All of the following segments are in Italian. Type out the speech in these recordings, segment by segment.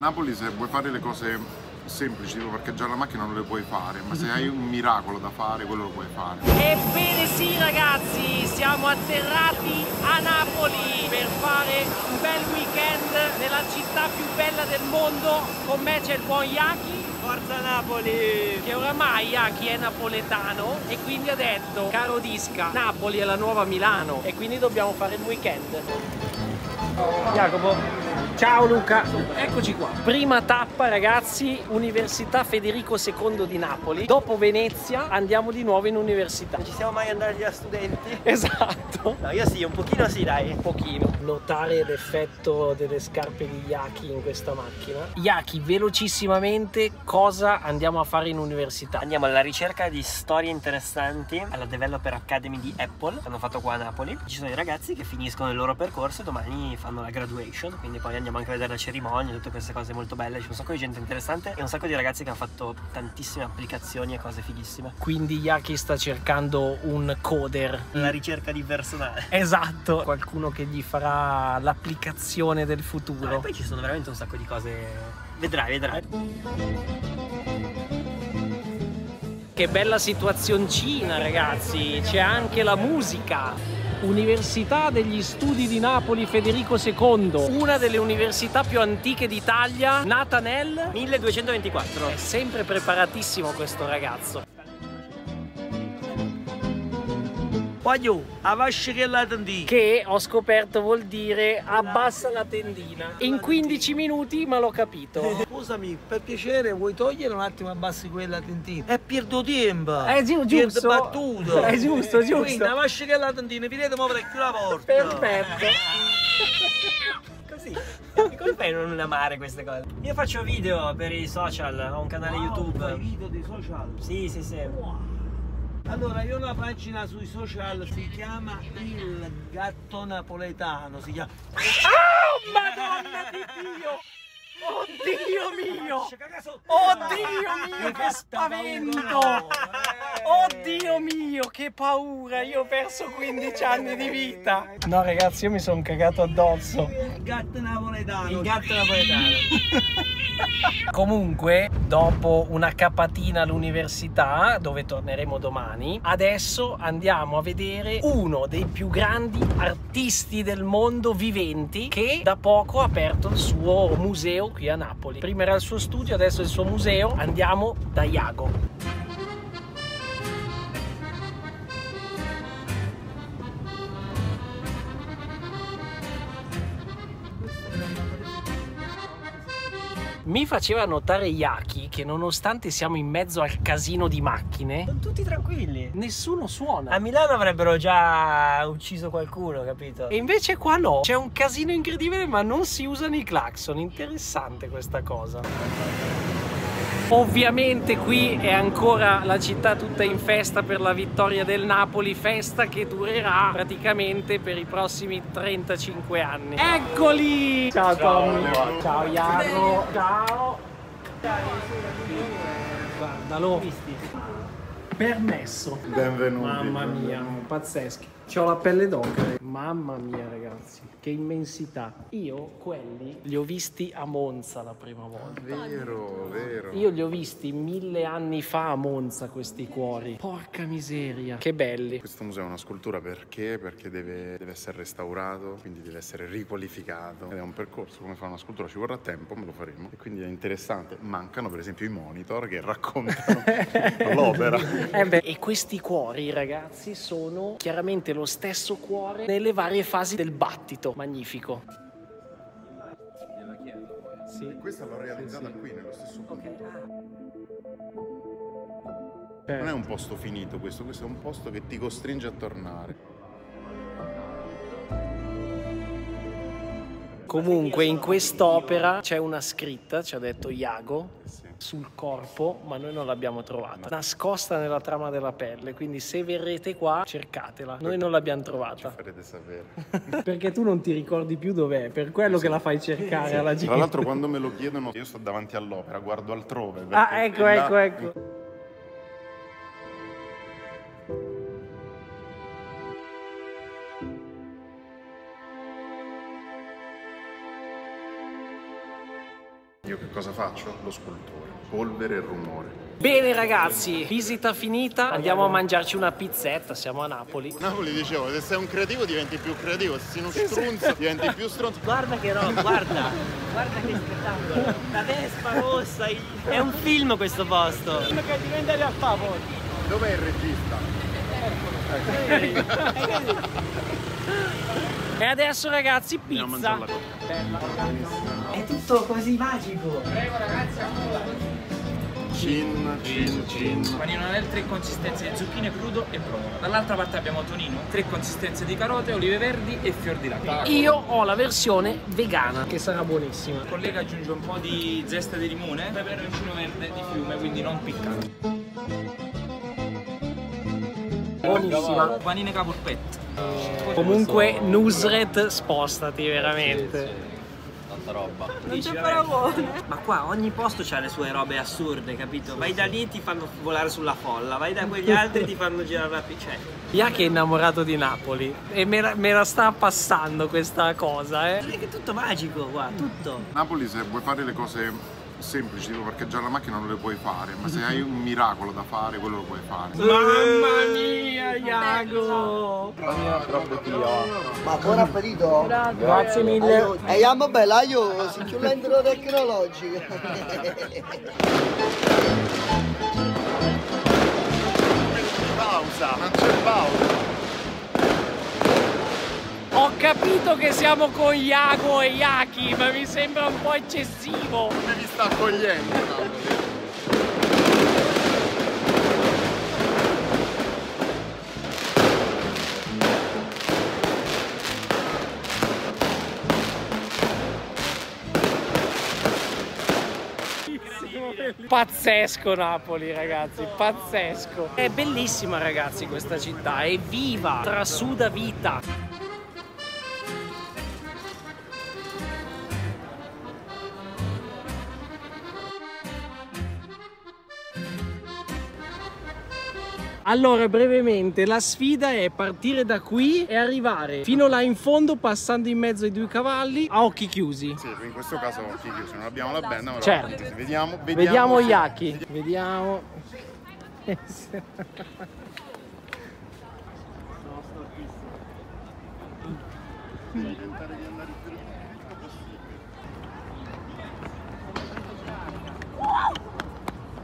Napoli se vuoi fare le cose semplici, tipo parcheggiare la macchina non le puoi fare, ma se hai un miracolo da fare, quello lo puoi fare. Ebbene sì ragazzi, siamo atterrati a Napoli per fare un bel weekend nella città più bella del mondo. Con me c'è il buon Yaki. Forza Napoli! Che oramai Yaki è napoletano e quindi ha detto, caro Disca, Napoli è la nuova Milano e quindi dobbiamo fare il weekend. Jacopo, Ciao Luca, eccoci qua. Prima tappa ragazzi, Università Federico II di Napoli. Dopo Venezia andiamo di nuovo in università. Non ci siamo mai andati da studenti? Esatto. No, io sì, un pochino sì dai. Un pochino. Notare l'effetto delle scarpe di Yaki in questa macchina. Yaki, velocissimamente cosa andiamo a fare in università? Andiamo alla ricerca di storie interessanti alla Developer Academy di Apple, che hanno fatto qua a Napoli. Ci sono i ragazzi che finiscono il loro percorso e domani fanno la graduation, quindi poi andiamo andiamo anche a vedere la cerimonia, tutte queste cose molto belle, c'è un sacco di gente interessante e un sacco di ragazzi che hanno fatto tantissime applicazioni e cose fighissime. Quindi Yaki sta cercando un coder. La ricerca di personale. Esatto, qualcuno che gli farà l'applicazione del futuro. e poi ci sono veramente un sacco di cose, vedrai, vedrai. Che bella situazioncina ragazzi, c'è anche la musica. Università degli Studi di Napoli Federico II, una delle università più antiche d'Italia, nata nel 1224. È sempre preparatissimo questo ragazzo. Che ho scoperto vuol dire abbassa la tendina. In 15 minuti ma l'ho capito. Scusami, per piacere vuoi togliere un attimo abbassi quella tendina? E perdo tempo. È giusto. Perdo battuto. È giusto, giusto. Quindi abbascia che la tendina, vi vedete muovere più la porta. Perfetto. Così. Come fai a non amare queste cose? Io faccio video per i social, ho un canale wow, YouTube. Fai video dei social? Sì, sì, sì. Wow. Allora, io ho una pagina sui social, si chiama Il Gatto Napoletano, si chiama... Oh, Madonna di Dio! Oddio mio! Oddio mio, che spavento! Oddio mio, che paura! Io ho perso 15 anni di vita! No ragazzi, io mi sono cagato addosso. Il gatto napoletano. Il gatto napoletano. Comunque, dopo una capatina all'università, dove torneremo domani, adesso andiamo a vedere uno dei più grandi artisti del mondo viventi che da poco ha aperto il suo museo qui a Napoli. Prima era il suo studio, adesso è il suo museo. Andiamo da Iago. Mi faceva notare Yaki che nonostante siamo in mezzo al casino di macchine, sono tutti tranquilli. Nessuno suona. A Milano avrebbero già ucciso qualcuno, capito? E invece qua no. C'è un casino incredibile, ma non si usano i clacson. Interessante questa cosa. Ovviamente qui è ancora la città tutta in festa per la vittoria del Napoli, festa che durerà praticamente per i prossimi 35 anni. Eccoli! Ciao, Ciao Tommy! Ciao Iago! Ciao! Guardalo! Permesso! Benvenuti! Mamma mia, pazzeschi! C'ho la pelle d'oca. Mamma mia, ragazzi, che immensità. Io quelli li ho visti a Monza la prima volta. Vero, vero. Io li ho visti mille anni fa a Monza questi cuori. Porca miseria, che belli. Questo museo è una scultura perché? Perché deve, deve essere restaurato, quindi deve essere riqualificato. Ed è un percorso, come fare una scultura ci vorrà tempo, me lo faremo. E quindi è interessante. Mancano per esempio i monitor che raccontano l'opera. Eh e questi cuori, ragazzi, sono chiaramente lo stesso cuore nelle varie fasi del battito. Magnifico. Sì. Questa l'ho realizzata sì, sì. qui, nello stesso punto. Okay. Non è un posto finito questo, questo è un posto che ti costringe a tornare. Comunque in quest'opera c'è una scritta, ci ha detto Iago, sul corpo, ma noi non l'abbiamo trovata. Nascosta nella trama della pelle, quindi se verrete qua cercatela. Noi non l'abbiamo trovata. Ci farete sapere. Perché tu non ti ricordi più dov'è, per quello sì. che la fai cercare sì. alla gente. Tra l'altro quando me lo chiedono io sto davanti all'opera, guardo altrove. Ah, ecco, ecco, là... ecco. Io faccio? Lo scultore, polvere e rumore. Bene ragazzi, visita finita, andiamo a mangiarci una pizzetta, siamo a Napoli. Napoli dicevo, se sei un creativo diventi più creativo, se sei uno stronzo diventi più stronzo. Guarda che roba, guarda, guarda che spettacolo. La Vespa rossa, il- è un film questo posto. Che diventa realtà poi. Dov'è il regista? E adesso ragazzi, Andiamo a pizza. mangiare la coca. È tutto così magico. Cin, cin, cin. Panino nel tre consistenze di zucchine crudo e provola. Dall'altra parte abbiamo tonino, tre consistenze di carote, olive verdi e fior di latte. Io ho la versione vegana, che sarà buonissima. Il collega aggiunge un po' di zesta di limone, peperoncino verde di fiume, quindi non piccante. Buonissima. Panine capurpette. Comunque Nusret spostati veramente. Non c'è paragone. Ma qua ogni posto ha le sue robe assurde, capito? Vai da lì ti fanno volare sulla folla, vai da quegli altri ti fanno girare la Cioè, Yaki è innamorato di Napoli e me la, me la sta passando questa cosa, eh. è che è tutto magico qua, tutto. Napoli se vuoi fare le cose semplici, tipo parcheggiare la macchina non le puoi fare, ma se hai un miracolo da fare, quello lo puoi fare. Mamma mia, Iago! Ma buon appetito! Grazie mille. E amo bella, io si chiudono tecnologiche. Pausa, non c'è pausa. Ho capito che siamo con Iago e Yaki, ma mi sembra un po' eccessivo. Come vi sta accogliendo Napoli? Pazzesco Napoli, ragazzi, pazzesco. È bellissima, ragazzi, questa città, è viva, trasuda vita. Allora, brevemente, la sfida è partire da qui e arrivare fino là in fondo passando in mezzo ai due cavalli a occhi chiusi. Sì, in questo caso occhi chiusi, non abbiamo la benda, però Certo. vediamo, vediamo, Vediamo se- Yaki. Vediamo. Tentare di andare il più dritto possibile.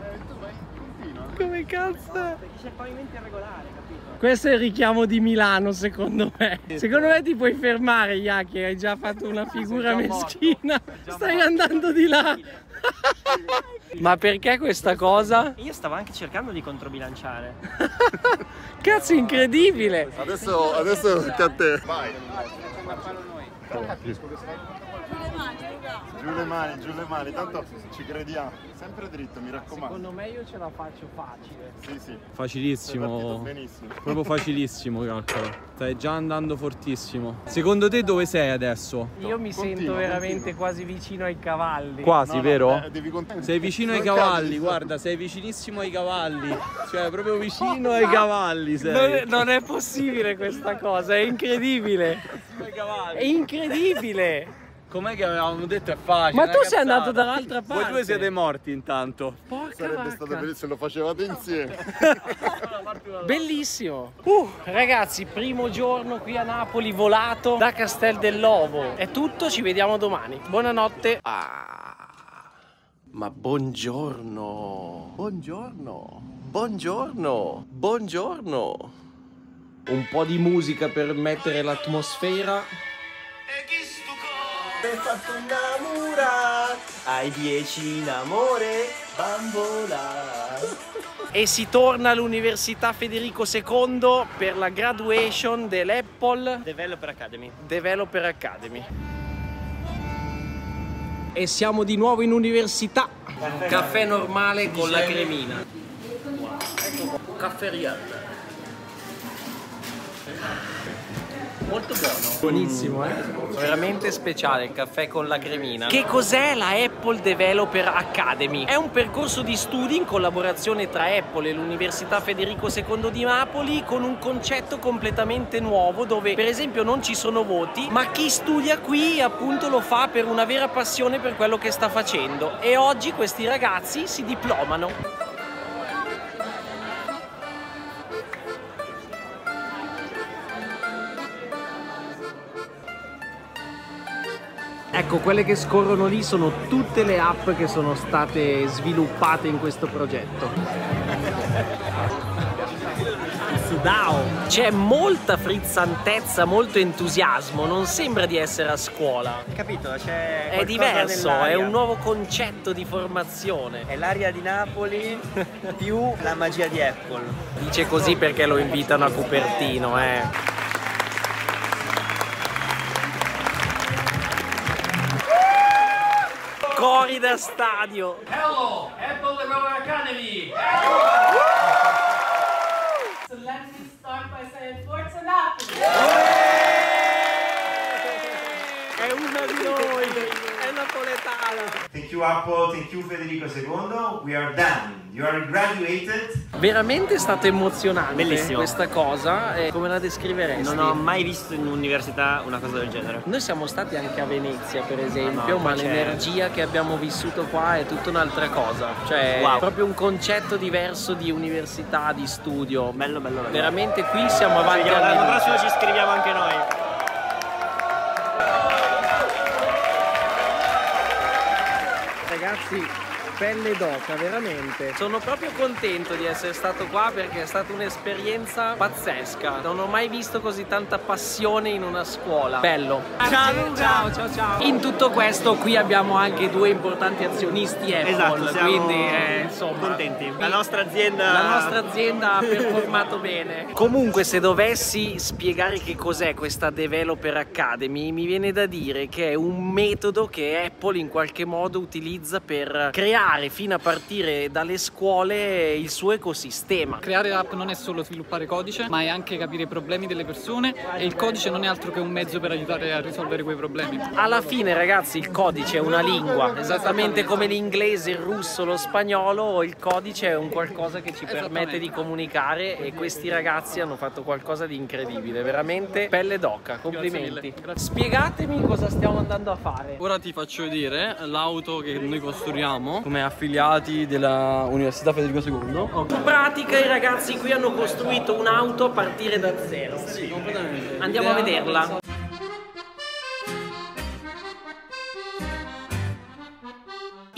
Eh, tu vai, continua. Come cazzo? Perché c'è il pavimento irregolare, capito? Questo è il richiamo di Milano, secondo me. Secondo me ti puoi fermare, Yaki. Hai già fatto una figura meschina. Stai andando di là. Ma perché questa cosa? Io stavo anche cercando di controbilanciare. Cazzo, incredibile. Adesso, adesso tocca a te. Vai. Giù le mani, giù le mani, tanto ci crediamo. Sempre dritto, mi raccomando. Secondo me io ce la faccio facile. Sì, sì, Facilissimo, benissimo. proprio facilissimo, calcolo. Stai già andando fortissimo. Secondo te dove sei adesso? Io mi Continua, sento veramente continua. quasi vicino ai cavalli. Quasi, No, no, vero? eh, devi Sei vicino ai cavalli, guarda, sei vicinissimo ai cavalli. Cioè, proprio vicino ai cavalli sei. Non è, non è possibile questa cosa, è incredibile. Ai È incredibile. Com'è che avevamo detto è facile? Ma tu sei cazzata. andato dall'altra Voi parte. due siete morti intanto. Porca Sarebbe vacca. stato bellissimo se lo facevate insieme. Bellissimo. Uh, ragazzi, primo giorno qui a Napoli volato da Castel dell'Ovo. È tutto, ci vediamo domani. Buonanotte. Ah, ma buongiorno. Buongiorno. Buongiorno. Buongiorno. Un po' di musica per mettere l'atmosfera. Hai fatto innamorare, hai dieci in amore, bambola. E si torna all'Università Federico II per la graduation dell'Apple Developer Academy. Developer Academy. E siamo di nuovo in università. Caffè normale con la cremina. Ecco, caffè Riad. Molto buono. Buonissimo, eh? Veramente speciale il caffè con la cremina. Che cos'è la Apple Developer Academy? È un percorso di studi in collaborazione tra Apple e l'Università Federico II di Napoli con un concetto completamente nuovo dove per esempio non ci sono voti, ma chi studia qui appunto lo fa per una vera passione per quello che sta facendo e oggi questi ragazzi si diplomano. Ecco, quelle che scorrono lì sono tutte le app che sono state sviluppate in questo progetto. Sudao! C'è molta frizzantezza, molto entusiasmo, non sembra di essere a scuola. Capito? C'è È diverso, è un nuovo concetto di formazione. È l'aria di Napoli più la magia di Apple. Dice così perché lo invitano a Cupertino, eh. Cori da stadio! Hello, Apple Developer Academy! So let me start by saying Forza Napoli! È una di noi, è napoletana. Thank you Apple, thank you Federico II. We are done. You are graduated. Veramente è stato emozionante Bellissimo. questa cosa. E come la descriveresti? Non ho mai visto in un'università una cosa del genere. Noi siamo stati anche a Venezia, per esempio, no, ma poi c'è- l'energia che abbiamo vissuto qua è tutta un'altra cosa. Cioè, Wow. è proprio un concetto diverso di università, di studio. Bello, bello, bello. Veramente qui siamo avanti anni l'anno prossimo ci iscriviamo anche noi. Ragazzi, pelle d'oca, veramente. Sono proprio contento di essere stato qua perché è stata un'esperienza pazzesca. Non ho mai visto così tanta passione in una scuola. Bello. Ciao, ciao, ciao, ciao. In tutto questo qui abbiamo anche due importanti azionisti Apple, Esatto, siamo quindi eh, insomma contenti. La nostra azienda la nostra azienda ha performato bene. Comunque, se dovessi spiegare che cos'è questa Developer Academy, mi viene da dire che è un metodo che Apple in qualche modo utilizza per creare fino a partire dalle scuole il suo ecosistema. Creare app non è solo sviluppare codice, ma è anche capire i problemi delle persone e il codice non è altro che un mezzo per aiutare a risolvere quei problemi. Alla fine, ragazzi, il codice è una lingua, esattamente come l'inglese, il russo, lo spagnolo, il codice è un qualcosa che ci permette di comunicare e questi ragazzi hanno fatto qualcosa di incredibile, veramente pelle d'oca, complimenti. Spiegatemi cosa stiamo andando a fare. Ora ti faccio vedere l'auto che noi costruiamo come affiliati della Università Federico II. In pratica i ragazzi qui hanno costruito un'auto a partire da zero. Andiamo a vederla.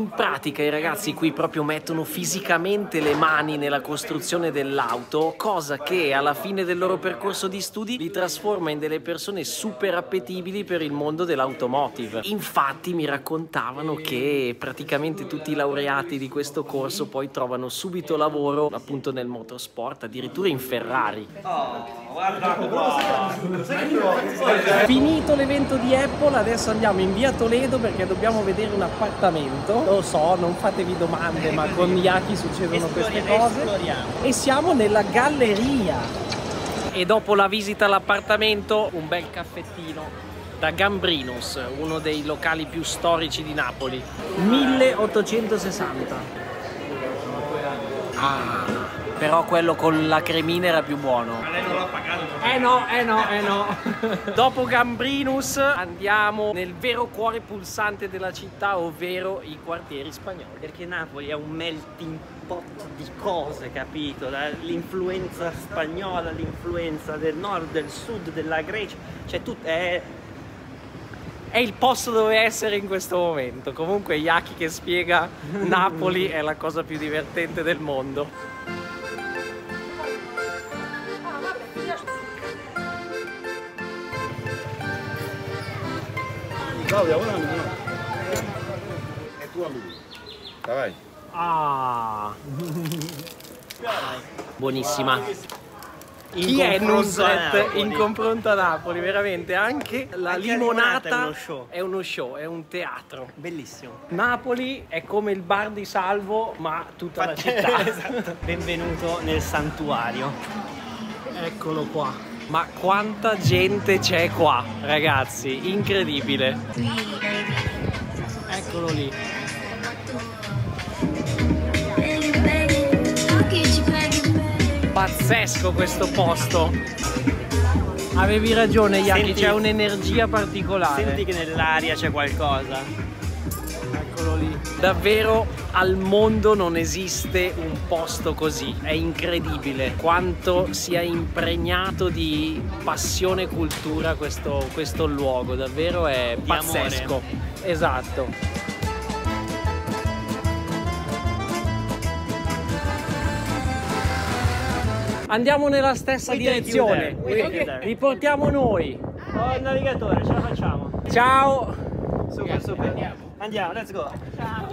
In pratica i ragazzi qui proprio mettono fisicamente le mani nella costruzione dell'auto, cosa che alla fine del loro percorso di studi li trasforma in delle persone super appetibili per il mondo dell'automotive. Infatti mi raccontavano che praticamente tutti i laureati di questo corso poi trovano subito lavoro appunto nel motorsport, addirittura in Ferrari. Finito l'evento di Apple, adesso andiamo in via Toledo perché dobbiamo vedere un appartamento. Lo so, non fatevi domande, ma con Yaki succedono queste cose. E siamo nella galleria. E dopo la visita all'appartamento, un bel caffettino da Gambrinus, uno dei locali più storici di Napoli. 1860. Ah, però quello con la cremina era più buono. Eh no, eh no, eh no. Dopo Gambrinus andiamo nel vero cuore pulsante della città, ovvero i quartieri spagnoli. Perché Napoli è un melting pot di cose, capito? L'influenza spagnola, l'influenza del nord, del sud, della Grecia, cioè tutto è È il posto dove essere in questo momento. Comunque Yaki che spiega Napoli è la cosa più divertente del mondo. Claudia, guarda È tua lui. Vai. Ah. Buonissima. in Chi è confronto a Nusret Napoli. in confronto a Napoli? Veramente, anche la Anche limonata, limonata è uno show. è uno show, è un teatro. Bellissimo. Napoli è come il bar di Salvo, ma tutta la città. Esatto. Benvenuto nel santuario. Eccolo qua. Ma quanta gente c'è qua, ragazzi, incredibile. Eccolo lì. Pazzesco questo posto. Avevi ragione, Yaki, c'è un'energia particolare. Senti che nell'aria c'è qualcosa. Eccolo lì. Davvero al mondo non esiste un posto così. È incredibile quanto sia impregnato di passione e cultura questo, questo luogo. Davvero è Di pazzesco. Esatto. Andiamo nella stessa direzione. Riportiamo noi. Oh, il navigatore, ce la facciamo. Ciao. Super, super. Andiamo, let's go.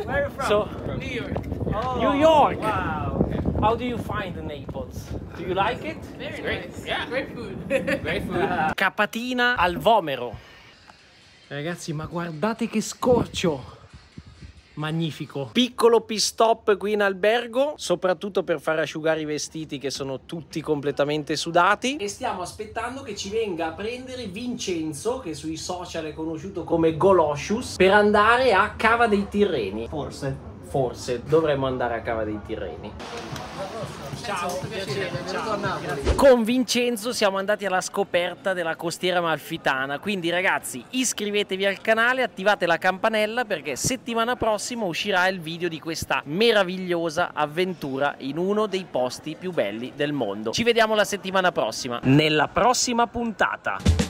Where are you from? So, New York. Oh, New York. Wow. How do you find Naples? Do you like it? Very great. Yeah. Great food. Great food. Capatina al vomero. Ragazzi, ma guardate che scorcio! Magnifico. Piccolo pit stop qui in albergo, soprattutto per far asciugare i vestiti che sono tutti completamente sudati. E stiamo aspettando che ci venga a prendere Vincenzo, che sui social è conosciuto come Goloscius, per andare a Cava dei Tirreni. Forse. Forse dovremmo andare a Cava dei Tirreni. Ciao, piacere, Con Vincenzo siamo andati alla scoperta della costiera malfitana, quindi ragazzi iscrivetevi al canale, attivate la campanella perché settimana prossima uscirà il video di questa meravigliosa avventura in uno dei posti più belli del mondo. Ci vediamo la settimana prossima, nella prossima puntata.